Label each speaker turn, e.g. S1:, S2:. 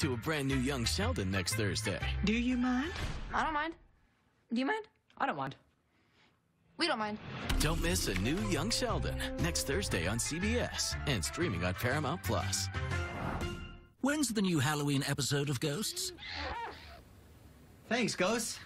S1: To a brand new Young Sheldon next Thursday.
S2: Do you mind?
S3: I don't mind. Do you mind?
S4: I don't mind.
S3: We don't mind.
S1: Don't miss a new Young Sheldon next Thursday on CBS and streaming on Paramount Plus.
S5: When's the new Halloween episode of Ghosts?
S6: Thanks, Ghosts.